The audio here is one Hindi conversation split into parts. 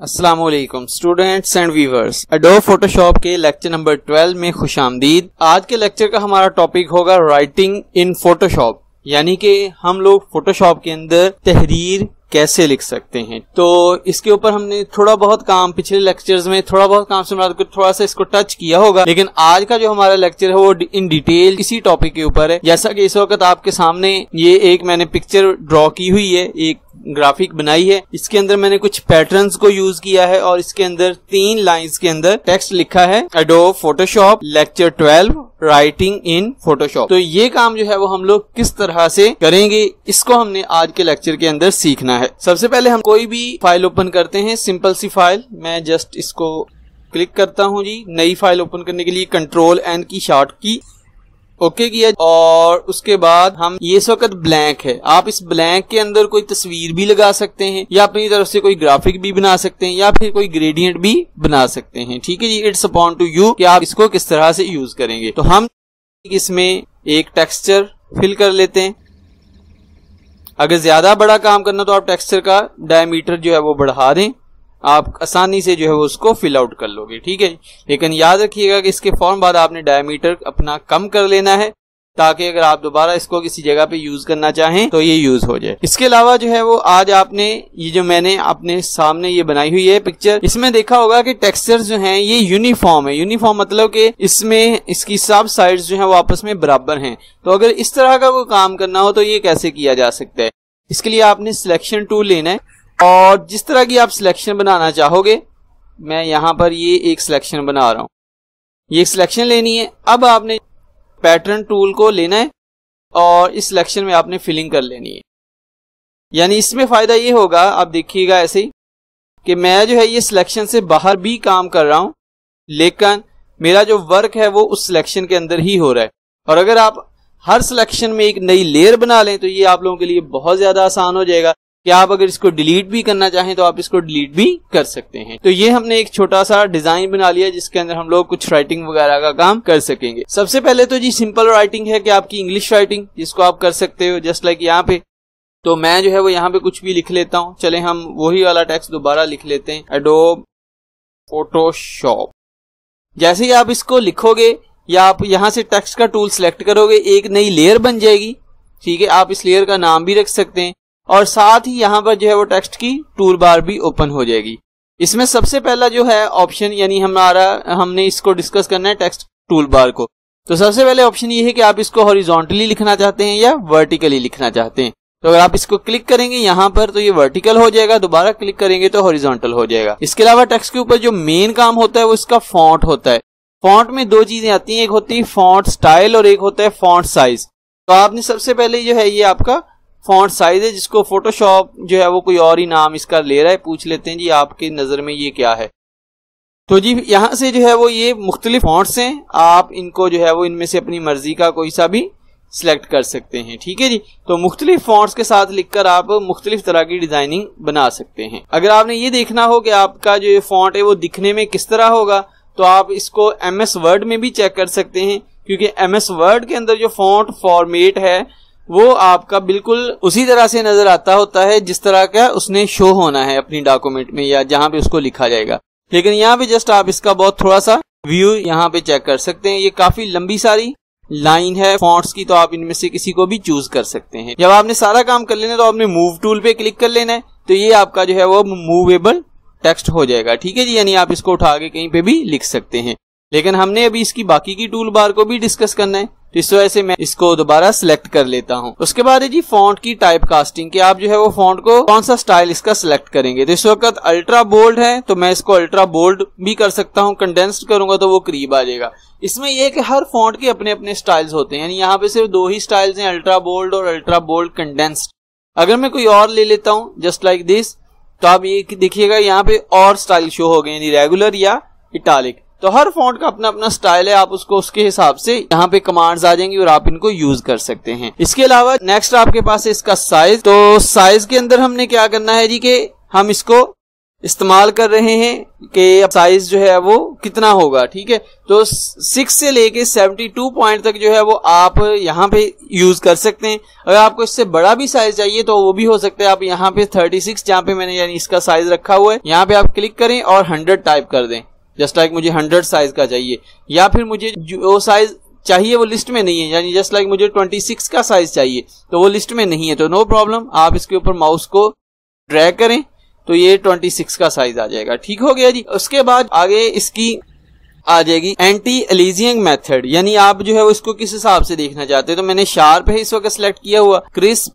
वालेकुम students and viewers Adobe Photoshop के लेक्चर नंबर 12 में खुश आज के लेक्चर का हमारा टॉपिक होगा राइटिंग इन फोटोशॉप यानी कि हम लोग फोटोशॉप के अंदर तहरीर कैसे लिख सकते हैं। तो इसके ऊपर हमने थोड़ा बहुत काम, पिछले लेक्चर्स में थोड़ा बहुत काम सुना थोड़ा सा इसको टच किया होगा। लेकिन आज का जो हमारा लेक्चर है वो इन डिटेल इसी टॉपिक के ऊपर है। जैसा कि इस वक्त आपके सामने ये एक मैंने पिक्चर ड्रॉ की हुई है, एक ग्राफिक बनाई है। इसके अंदर मैंने कुछ पैटर्न्स को यूज़ किया है और इसके अंदर तीन लाइंस के अंदर टेक्स्ट लिखा है। Adobe Photoshop lecture twelve writing in Photoshop तो ये काम जो है वो हम लोग किस तरह से करेंगे, इसको हमने आज के लेक्चर के अंदर सीखना है। सबसे पहले हम कोई भी फ़ाइल ओपन करते हैं सिंपल सी फ़ाइल मैं जस्ट इसको क्लिक करता हूँ जी। नई फ़ाइल ओपन करने के लिए कंट्रोल एन की शॉर्ट की। ओके किया। और उसके बाद हम ये इस वक्त ब्लैंक है। आप इस ब्लैंक के अंदर कोई तस्वीर भी लगा सकते हैं, या अपनी तरफ़ से कोई ग्राफिक भी बना सकते हैं, या फिर कोई ग्रेडियंट भी बना सकते हैं। ठीक है जी, इट्स अपॉन टू यू कि आप इसको किस तरह से यूज़ करेंगे। तो हम इसमें एक टेक्सचर फिल कर लेते हैं। अगर ज़्यादा बड़ा काम करना तो आप टेक्सचर का डायमीटर जो है वो बढ़ा दें। आप आसानी से जो है वो उसको फिल आउट कर लोगे, ठीक है? लेकिन याद रखिएगा कि इसके फॉर्म बाद आपने डायमीटर अपना कम कर लेना है, ताकि अगर आप दोबारा इसको किसी जगह पे यूज़ करना चाहें तो ये यूज़ हो जाए। इसके अलावा जो है वो आज आपने, ये जो मैंने अपने सामने ये बनाई हुई है पिक्चर इसमें देखा होगा कि टेक्सचर जो हैं, ये यूनिफॉर्म है। यूनिफॉर्म मतलब कि इसमें, इसकी सब साइड्स जो है वो आपस में बराबर हैं। तो अगर इस तरह का कोई काम करना हो तो ये कैसे किया जा सकता है? इसके लिए आपने सिलेक्शन टूल लेना है। और जिस तरह की आप सिलेक्शन बनाना चाहोगे, मैं यहाँ पर ये एक सिलेक्शन बना रहा हूँ। ये सिलेक्शन लेनी है। अब आपने पैटर्न टूल को लेना है और इस सिलेक्शन में आपने फिलिंग कर लेनी है। यानी इसमें फ़ायदा ये होगा, आप देखिएगा ऐसे ही, कि मैं जो है ये सिलेक्शन से बाहर भी काम कर रहा हूँ, लेकिन मेरा जो वर्क है वो उस सिलेक्शन के अंदर ही हो रहा है। और अगर आप हर सिलेक्शन में एक नई लेयर बना लें तो ये आप लोगों के लिए बहुत ज़्यादा आसान हो जाएगा। कि आप अगर इसको डिलीट भी करना चाहें तो आप इसको डिलीट भी कर सकते हैं। तो ये हमने एक छोटा सा डिज़ाइन बना लिया जिसके अंदर हम लोग कुछ राइटिंग वगैरह का काम कर सकेंगे। सबसे पहले तो जी सिंपल राइटिंग है कि आपकी इंग्लिश राइटिंग जिसको आप कर सकते हो जस्ट लाइक यहाँ पे। तो मैं जो है वो यहाँ पे कुछ भी लिख लेता हूँ। चले हम वही वाला टेक्स्ट दोबारा लिख लेते हैं। एडोब फोटोशॉप जैसे ही आप इसको लिखोगे, या आप यहाँ से टेक्स्ट का टूल सेलेक्ट करोगे, एक नई लेयर बन जाएगी। ठीक है, आप इस लेयर का नाम भी रख सकते हैं। और साथ ही यहाँ पर जो है वो टेक्स्ट की टूल बार भी ओपन हो जाएगी। इसमें सबसे पहला जो है ऑप्शन यानी हमारा, हमने इसको डिस्कस करना है टेक्स्ट टूल बार को। तो सबसे पहले ऑप्शन ये है कि आप इसको हॉरिजॉन्टली लिखना चाहते हैं या वर्टिकली लिखना चाहते हैं। तो अगर आप इसको क्लिक करेंगे यहाँ पर तो ये वर्टिकल हो जाएगा, दोबारा क्लिक करेंगे तो हॉरिजॉन्टल हो जाएगा। इसके अलावा टेक्स्ट के ऊपर जो मेन काम होता है, वो इसका फॉन्ट होता है। फॉन्ट में दो चीज़ें आती हैं, एक होती है फॉन्ट स्टाइल और एक होता है फॉन्ट साइज़ तो आपने सबसे पहले जो है ये आपका फॉन्ट साइज़ है, जिसको फोटोशॉप जो है वो कोई और ही नाम इसका ले रहा है, पूछ लेते हैं जी आपकी नज़र में ये क्या है। तो जी यहाँ से जो है वो ये मुख्तलिफ़ फॉन्ट्स हैं, आप इनको जो है वो इनमें से अपनी मर्ज़ी का कोई सा भी सिलेक्ट कर सकते हैं, ठीक है जी? तो मुख्तलिफ़ फॉन्ट्स के साथ लिखकर आप मुख्तलिफ़ तरह की डिज़ाइनिंग बना सकते हैं। अगर आपने ये देखना हो कि आपका जो फॉन्ट है वो दिखने में किस तरह होगा तो आप इसको एम एस वर्ड में भी चेक कर सकते हैं, क्योंकि एम एस वर्ड के अंदर जो फॉन्ट फॉर्मेट है वो आपका बिल्कुल उसी तरह से नज़र आता होता है, जिस तरह का उसने शो होना है अपनी डॉक्यूमेंट में या जहाँ पे उसको लिखा जाएगा। लेकिन यहाँ पे जस्ट आप इसका बहुत थोड़ा सा व्यू यहाँ पे चेक कर सकते हैं। ये काफ़ी लंबी सारी लाइन है फॉन्ट्स की तो आप इनमें से किसी को भी चूज़ कर सकते हैं। जब आपने सारा काम कर लेना तो आपने मूव टूल पे क्लिक कर लेना है तो ये आपका जो है वो मूवेबल टेक्स्ट हो जाएगा। ठीक है जी? यानी आप इसको उठा के कहीं पे भी लिख सकते हैं। लेकिन हमने अभी इसकी बाकी की टूल बार को भी डिस्कस करना है। इस वजह से मैं इसको दोबारा सिलेक्ट कर लेता हूँ। उसके बाद है जी फॉन्ट की टाइप कास्टिंग की आप जो है वो फॉन्ट को कौन सा स्टाइल इसका सिलेक्ट करेंगे। तो इस वक्त अल्ट्रा बोल्ड है तो मैं इसको अल्ट्रा बोल्ड भी कर सकता हूँ कंडेंस्ड करूँगा तो वो करीब आ जाएगा। इसमें यह कि हर फॉन्ट के अपने अपने स्टाइल्स होते हैं, यानी यहाँ पे सिर्फ़ दो ही स्टाइल्स हैं अल्ट्रा बोल्ड और अल्ट्रा बोल्ड कंडेंस्ड अगर मैं कोई और ले लेता हूँ जस्ट लाइक दिस तो आप ये देखिएगा, यहाँ पे और स्टाइल शो हो गए, यानी रेगुलर या इटालिक तो हर फॉन्ट का अपना अपना स्टाइल है, आप उसको, उसके हिसाब से यहाँ पे कमांड्स आ जाएँगी और आप इनको यूज़ कर सकते हैं। इसके अलावा नेक्स्ट आपके पास है इसका साइज़ तो साइज़ के अंदर हमने क्या करना है जी के? हम इसको इस्तेमाल कर रहे हैं कि साइज़ जो है वो कितना होगा, ठीक है? तो सिक्स से लेके सेवेंटी टू पॉइंट तक जो है वो आप यहाँ पे यूज़ कर सकते हैं। अगर आपको इससे बड़ा भी साइज़ चाहिए तो वो भी हो सकता है। आप यहाँ पे थर्टी सिक्स जहाँ पे मैंने यानी इसका साइज़ रखा हुआ है, यहाँ पे आप क्लिक करें और हंड्रेड टाइप कर दें। जस्ट लाइक मुझे हंड्रेड साइज़ का चाहिए। या फिर मुझे जो साइज़ चाहिए वो लिस्ट में नहीं है, यानी जस्ट लाइक मुझे 26 का साइज़ चाहिए तो वो लिस्ट में नहीं है। तो नो प्रॉब्लम आप इसके ऊपर माउस को ड्रैग करें तो ये 26 का साइज़ आ जाएगा। ठीक हो गया जी? उसके बाद आगे इसकी आ जाएगी एंटी एलिजियंग मेथड यानी आप जो है वो इसको किस हिसाब से देखना चाहते हैं? तो मैंने शार्प है, इस वक्त सिलेक्ट किया हुआ। क्रिस्प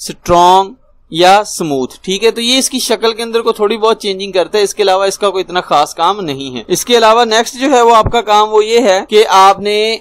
स्ट्रॉन्ग या स्मूथ ठीक है? तो ये इसकी शक्ल के अंदर को थोड़ी बहुत चेंजिंग करता है। इसके अलावा इसका कोई इतना खास काम नहीं है। इसके अलावा नेक्स्ट जो है वो आपका काम वो ये है कि आपने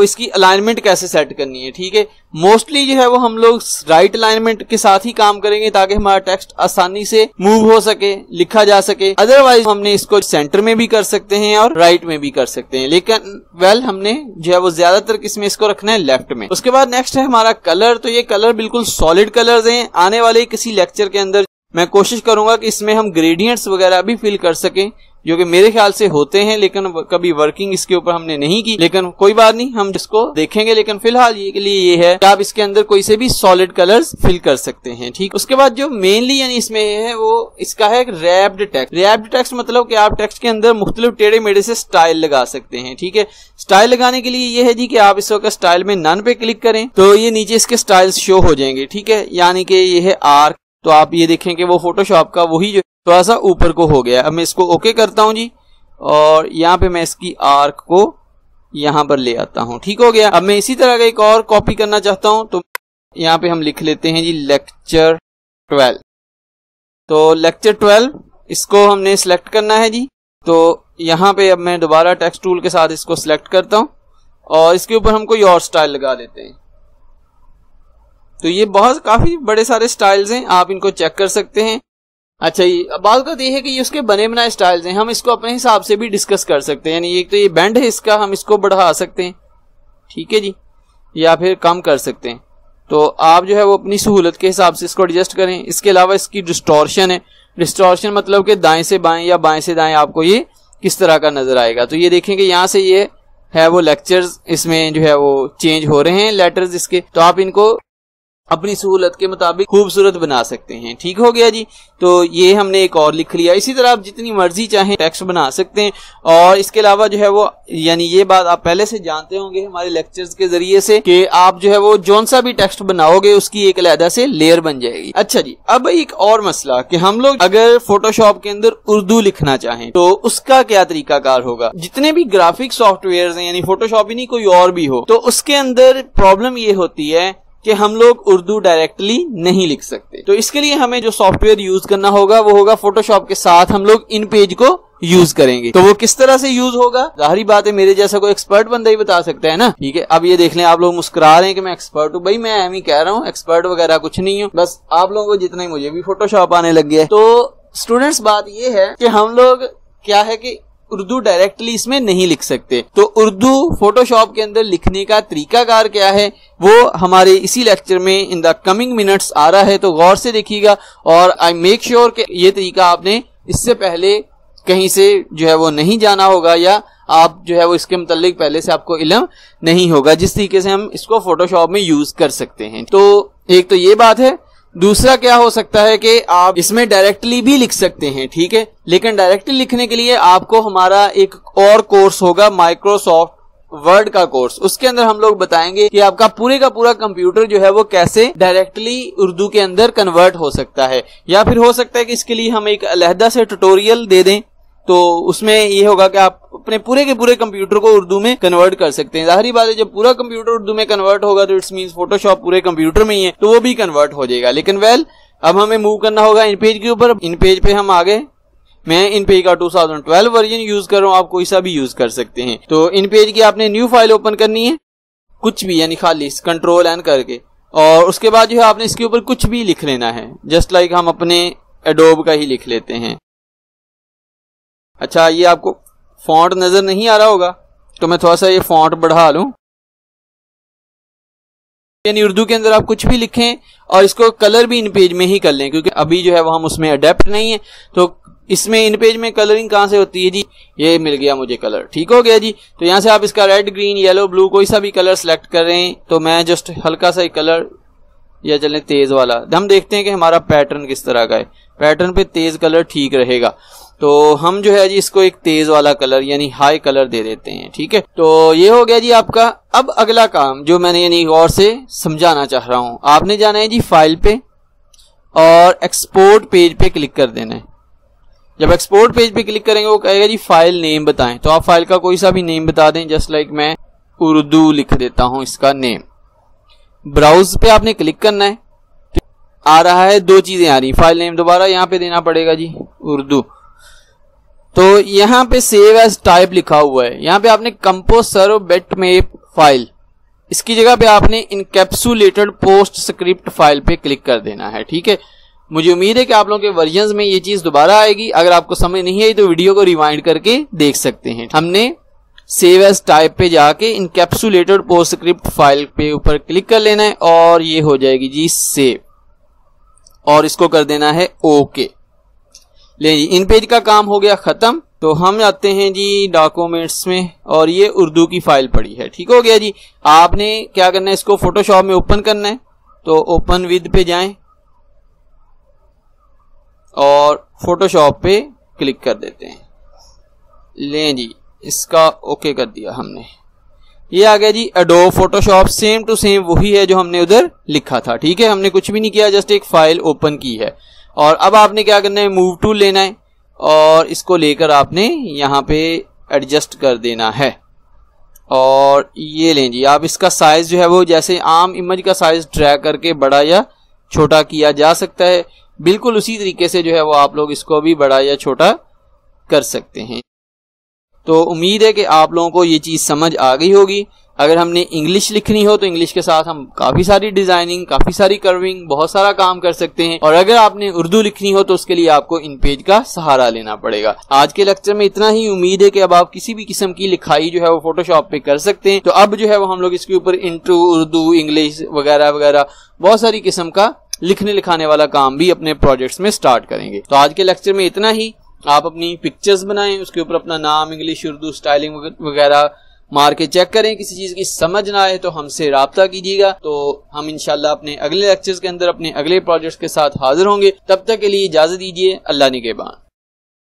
तो इसकी अलाइनमेंट कैसे सेट करनी है ठीक है? मोस्टली जो है वो हम लोग राइट अलाइनमेंट के साथ ही काम करेंगे ताकि हमारा टेक्स्ट आसानी से मूव हो सके लिखा जा सके। अदरवाइज़ हमने इसको सेंटर में भी कर सकते हैं और राइट में भी कर सकते हैं। लेकिन वेल well, हमने जो है वो ज़्यादातर किसमें इसको रखना है लेफ़्ट में। उसके बाद नेक्स्ट है हमारा कलर तो ये कलर बिल्कुल सॉलिड कलर्स हैं। आने वाले किसी लेक्चर के अंदर मैं कोशिश करूँगा कि इसमें हम ग्रेडियंट्स वगैरह भी फिल कर सकें। जो कि मेरे ख्याल से होते हैं, लेकिन कभी वर्किंग इसके ऊपर हमने नहीं की। लेकिन कोई बात नहीं, हम इसको देखेंगे, लेकिन फ़िलहाल ये के लिए ये है कि आप इसके अंदर कोई से भी सॉलिड कलर्स फिल कर सकते हैं, ठीक? उसके बाद जो मेनली यानी इसमें है, वो इसका है रैप्ड टेक्स्ट रैप्ड टेक्स्ट मतलब कि आप टेक्स्ट के अंदर मुख्तलिफ़ टेढ़े मेढ़े से स्टाइल लगा सकते हैं, ठीक है? स्टाइल लगाने के लिए ये है जी कि आप इस वक्त स्टाइल में नन पे क्लिक करें तो ये नीचे इसके स्टाइल्स शो हो जाएँगे, ठीक है? यानी कि ये है आर्क तो आप ये देखें कि वो फोटोशॉप का वही जो थोड़ा सा ऊपर को हो गया। अब मैं इसको ओके करता हूँ जी। और यहाँ पे मैं इसकी आर्क को यहाँ पर ले आता हूँ। ठीक हो गया? अब मैं इसी तरह का एक और कॉपी करना चाहता हूँ। तो यहाँ पे हम लिख लेते हैं जी लेक्चर ट्वेल्व तो लेक्चर ट्वेल्व इसको हमने सिलेक्ट करना है जी। तो यहाँ पे अब मैं दोबारा टेक्स्ट टूल के साथ इसको सिलेक्ट करता हूँ। और इसके ऊपर हम कोई और स्टाइल लगा देते हैं। तो ये बहुत काफ़ी बड़े सारे स्टाइल्स हैं। आप इनको चेक कर सकते हैं। अच्छा ये बात का ये है कि ये उसके बने बनाए स्टाइल्स हैं। हम इसको अपने हिसाब से भी डिस्कस कर सकते हैं। यानी एक तो ये बैंड है इसका, हम इसको बढ़ा सकते हैं। ठीक है जी? या फिर कम कर सकते हैं। तो आप जो है वो अपनी सहूलत के हिसाब से इसको एडजस्ट करें। इसके अलावा इसकी डिस्टोर्शन है। डिस्टोर्शन मतलब कि दाएँ से बाएँ या बाएँ से दाएँ आपको ये किस तरह का नज़र आएगा? तो ये देखेंगे यहाँ से ये है वो लेक्चर्स इसमें जो है वो चेंज हो रहे हैं लेटर्स इसके। तो आप इनको अपनी सहूलत के मुताबिक खूबसूरत बना सकते हैं। ठीक हो गया जी? तो ये हमने एक और लिख लिया। इसी तरह आप जितनी मर्ज़ी चाहें टेक्स्ट बना सकते हैं। और इसके अलावा जो है वो, यानी ये बात आप पहले से जानते होंगे हमारे लेक्चर्स के ज़रिए से, कि आप जो है वो जोन सा भी टेक्स्ट बनाओगे, उसकी एक अलहदा से लेयर बन जाएगी। अच्छा जी, अब एक और मसला, कि हम लोग अगर फोटोशॉप के अंदर उर्दू लिखना चाहें तो उसका क्या तरीका कार होगा? जितने भी ग्राफिक सॉफ्टवेयर हैं, यानी फोटोशॉप ही नहीं, कोई और भी हो तो उसके अंदर प्रॉब्लम ये होती है कि हम लोग उर्दू डायरेक्टली नहीं लिख सकते। तो इसके लिए हमें जो सॉफ्टवेयर यूज़ करना होगा, वो होगा फोटोशॉप के साथ हम लोग इन पेज को यूज़ करेंगे। तो वो किस तरह से यूज़ होगा? ज़ाहिर बात है, मेरे जैसा कोई एक्सपर्ट बंदा ही बता सकता है ना। ठीक है, अब ये देख लें, आप लोग मुस्कुरा रहे हैं कि मैं एक्सपर्ट हूँ। भाई, मैं एम ही कह रहा हूँ एक्सपर्ट वगैरह कुछ नहीं हूँ। बस आप लोगों को जितना ही मुझे भी फोटोशॉप आने लग गया तो स्टूडेंट्स बात ये है कि हम लोग क्या है कि उर्दू डायरेक्टली इसमें नहीं लिख सकते। तो उर्दू फोटोशॉप के अंदर लिखने का तरीकाकार क्या है, वो हमारे इसी लेक्चर में इन द कमिंग मिनट्स आ रहा है तो गौर से देखिएगा। और आई मेक श्योर कि ये तरीका आपने इससे पहले कहीं से जो है वो नहीं जाना होगा, या आप जो है वो इसके मतलब पहले से आपको इलम नहीं होगा, जिस तरीके से हम इसको फोटोशॉप में यूज़ कर सकते हैं। तो एक तो ये बात है दूसरा क्या हो सकता है कि आप इसमें डायरेक्टली भी लिख सकते हैं, ठीक है? लेकिन डायरेक्टली लिखने के लिए आपको हमारा एक और कोर्स होगा माइक्रोसॉफ्ट वर्ड का कोर्स उसके अंदर हम लोग बताएँगे कि आपका पूरे का पूरा कंप्यूटर जो है वो कैसे डायरेक्टली उर्दू के अंदर कन्वर्ट हो सकता है। या फिर हो सकता है कि इसके लिए हम एक अलहदा से ट्यूटोरियल दे दें। तो उसमें ये होगा कि आप अपने पूरे के पूरे कंप्यूटर को उर्दू में कन्वर्ट कर सकते हैं। जाहरी बात है, जब पूरा कंप्यूटर उर्दू में कन्वर्ट होगा तो इट्स मीन फोटोशॉप पूरे कंप्यूटर में ही है तो वो भी कन्वर्ट हो जाएगा। लेकिन वेल अब हमें मूव करना होगा इन पेज के ऊपर। इन पेज पे हम आगे, मैं इन पेज का 2012 वर्जन यूज़ कर रहा हूँ, आप कोई सा भी यूज़ कर सकते हैं। तो इन पेज की आपने न्यू फ़ाइल ओपन करनी है, कुछ भी, यानी खाली कंट्रोल एन करके। और उसके बाद जो है, आपने इसके ऊपर कुछ भी लिख लेना है। जस्ट लाइक हम अपने एडोब का ही लिख लेते हैं। अच्छा ये आपको फॉन्ट नज़र नहीं आ रहा होगा तो मैं थोड़ा सा ये फॉन्ट बढ़ा लू। यानी उर्दू के अंदर आप कुछ भी लिखें और इसको कलर भी इन पेज में ही कर लें, क्योंकि अभी जो है वो हम उसमें अडेप्ट नहीं है। तो इसमें, इन पेज में कलरिंग कहाँ से होती है जी? ये मिल गया मुझे कलर। ठीक हो गया जी? तो यहाँ से आप इसका रेड, ग्रीन, येलो, ब्लू कोई सा भी कलर सेलेक्ट कर रहे हैं तो मैं जस्ट हल्का सा कलर, या चले तेज वाला। हम देखते हैं कि हमारा पैटर्न किस तरह का है। पैटर्न पे तेज कलर ठीक रहेगा। तो हम जो है जी इसको एक तेज वाला कलर यानी हाई कलर दे देते हैं, ठीक है? तो ये हो गया जी आपका अब अगला काम, जो मैंने यानी और से समझाना चाह रहा हूँ। आपने जाना है जी फ़ाइल पे और एक्सपोर्ट पेज पे क्लिक कर देना है। जब एक्सपोर्ट पेज पे क्लिक करेंगे, वो कहेगा जी फ़ाइल नेम बताएँ। तो आप फ़ाइल का कोई सा भी नेम बता दें जस्ट लाइक मैं उर्दू लिख देता हूँ इसका नेम ब्राउज पे आपने क्लिक करना है। आ रहा है, दो चीज़ें आ रही फ़ाइल नेम दोबारा यहाँ पे देना पड़ेगा जी, उर्दू। तो यहाँ पे सेव एज टाइप लिखा हुआ है। यहाँ पे आपने कंपोज सर्व बेट में फ़ाइल इसकी जगह पे आपने इनकेप्सुलेटेड पोस्ट स्क्रिप्ट फ़ाइल पे क्लिक कर देना है, ठीक है? मुझे उम्मीद है कि आप लोगों के वर्जन में ये चीज़ दोबारा आएगी। अगर आपको समझ नहीं आई तो वीडियो को रिवाइंड करके देख सकते हैं। हमने सेव एज टाइप पे जाके इनकेप्सुलेटेड पोस्ट स्क्रिप्ट फ़ाइल पे ऊपर क्लिक कर लेना है और ये हो जाएगी जी सेव और इसको कर देना है ओके ले जी इन पेज का काम हो गया खत्म। तो हम आते हैं जी डॉक्यूमेंट्स में, और ये उर्दू की फ़ाइल पड़ी है। ठीक हो गया जी। आपने क्या करना है, इसको फोटोशॉप में ओपन करना है। तो ओपन विद पे जाएँ, और फोटोशॉप पे क्लिक कर देते हैं। लें जी, इसका ओके कर दिया हमने। ये आ गया जी Adobe Photoshop same to same वही है जो हमने उधर लिखा था। ठीक है, हमने कुछ भी नहीं किया जस्ट एक फ़ाइल ओपन की है। और अब आपने क्या करना है मूव टूल लेना है और इसको लेकर आपने यहाँ पे एडजस्ट कर देना है। और ये लें जी, आप इसका साइज़ जो है वो जैसे आम इमेज का साइज़ ड्रैग करके बड़ा या छोटा किया जा सकता है। बिल्कुल उसी तरीके से जो है वो आप लोग इसको भी बड़ा या छोटा कर सकते हैं। तो उम्मीद है कि आप लोगों को ये चीज़ समझ आ गई होगी। अगर हमने इंग्लिश लिखनी हो तो इंग्लिश के साथ हम काफ़ी सारी डिज़ाइनिंग काफ़ी सारी कर्विंग बहुत सारा काम कर सकते हैं। और अगर आपने उर्दू लिखनी हो तो उसके लिए आपको इन पेज का सहारा लेना पड़ेगा। आज के लेक्चर में इतना ही उम्मीद है कि अब आप किसी भी किस्म की लिखाई जो है वो फोटोशॉप पे कर सकते हैं। तो अब जो है वो हम लोग इसके ऊपर इंटू उर्दू इंग्लिश वगैरह वगैरह बहुत सारी किस्म का लिखने, लिखाने वाला काम भी अपने प्रोजेक्ट्स में स्टार्ट करेंगे। तो आज के लेक्चर में इतना ही। आप अपनी पिक्चर्स बनाएँ, उसके ऊपर अपना नाम इंग्लिश उर्दू स्टाइलिंग वगैरह मार के चेक करें, किसी चीज़ की समझ ना आए तो हमसे रबता कीजिएगा। तो हम इनशाला अपने अगले लेक्चर्स के अंदर, अपने अगले प्रोजेक्ट्स के साथ हाजिर होंगे। तब तक के लिए इजाज़त दीजिए, अल्लाह निगेबान